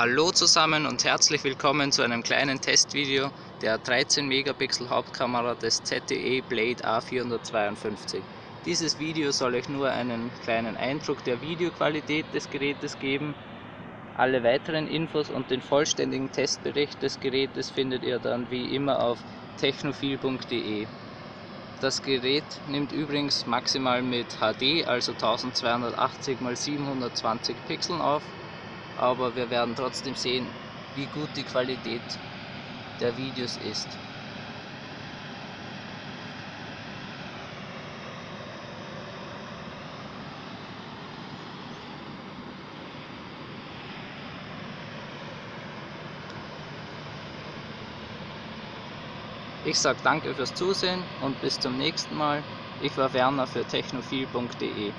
Hallo zusammen und herzlich willkommen zu einem kleinen Testvideo der 13 Megapixel Hauptkamera des ZTE Blade A452. Dieses Video soll euch nur einen kleinen Eindruck der Videoqualität des Gerätes geben. Alle weiteren Infos und den vollständigen Testbericht des Gerätes findet ihr dann wie immer auf technophil.de. Das Gerät nimmt übrigens maximal mit HD, also 1280 x 720 Pixeln auf aber wir werden trotzdem sehen, wie gut die Qualität der Videos ist. Ich sage danke fürs Zusehen und bis zum nächsten Mal. Ich war Werner für technophil.de.